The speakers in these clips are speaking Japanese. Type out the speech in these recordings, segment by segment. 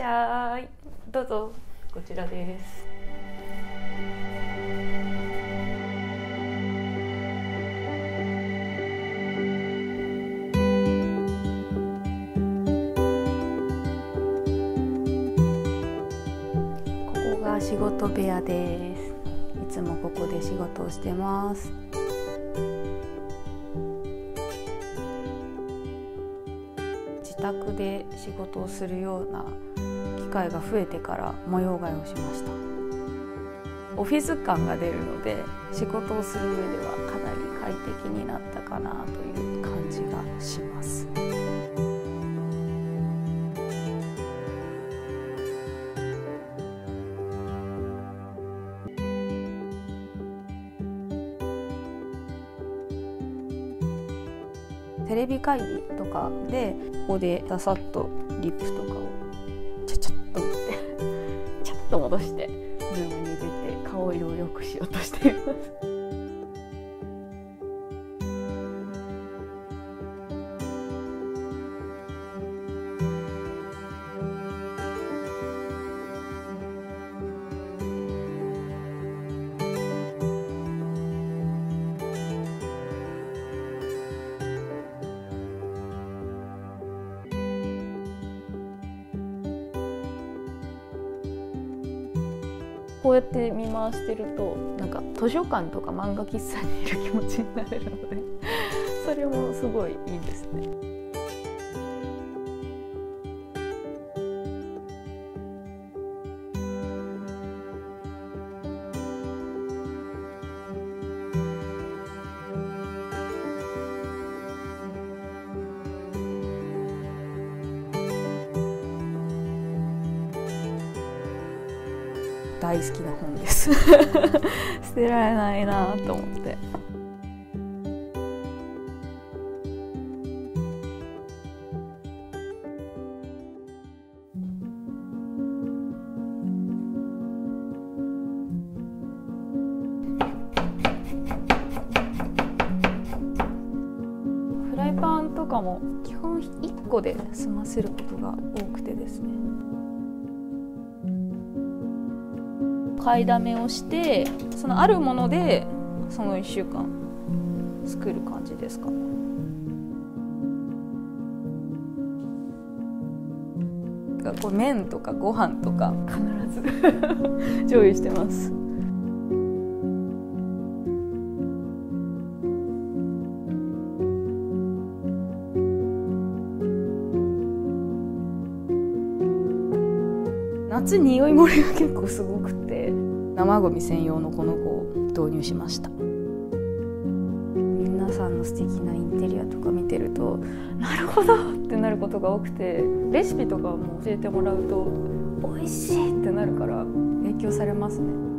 しゃい。どうぞ。こちらです。ここが仕事部屋です。いつもここで仕事をしてます。宅で仕事をするような機会が増えてから模様替えをしました。オフィス感が出るので仕事をする上ではかなり快適になったかなという感じがします。テレビ会議とかでここでささっとリップとかをちゃちゃっと持ってちゃっと戻してズームに出て顔色を良くしようとしています。こうやって見回してるとなんか図書館とか漫画喫茶にいる気持ちになれるのでそれもすごいいいですね。大好きな本です。捨てられないなと思って。フライパンとかも基本1個で済ませることが多くてですね。買いだめをしてそのあるものでその1週間作る感じですかね。こう麺とかご飯とか必ず 常備してます。夏匂い漏れが結構すごくて。生ゴミ専用のこの子を導入しました。皆さんの素敵なインテリアとか見てるとなるほどってなることが多くてレシピとかも教えてもらうと美味しいってなるから影響されますね。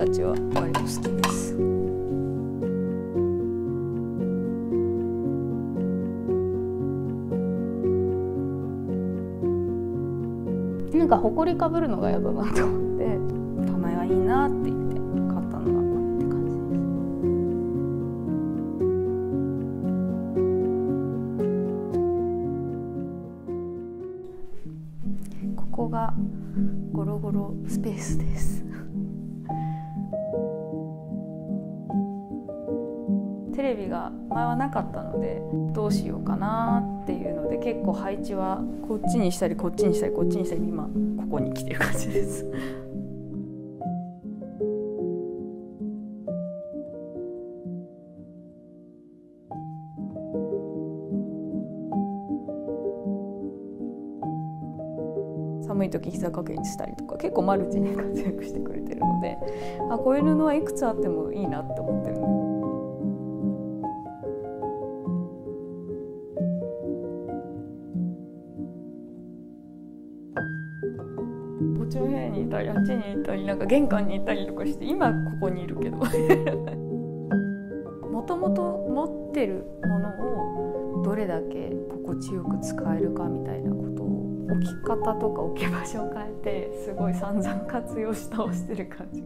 たちは割と好きです。なんか埃かぶるのが嫌だなと思って棚がいいなって言って買ったのがって感じですここがゴロゴロスペースです。レビが前はなかったのでどうしようかなっていうので結構配置はこっちにしたりこっちにしたりこっちにしたり今ここに来てる感じです。寒い時膝掛けにしたりとか結構マルチに活躍してくれてるのであこういう布はいくつあってもいいなって思ってるんでこっちの部屋ににいたりあっちにいたりなんか玄関にいたりとかして今ここにいるけどもともと持ってるものをどれだけ心地よく使えるかみたいなことを置き方とか置き場所を変えてすごい散々活用し倒してる感じ。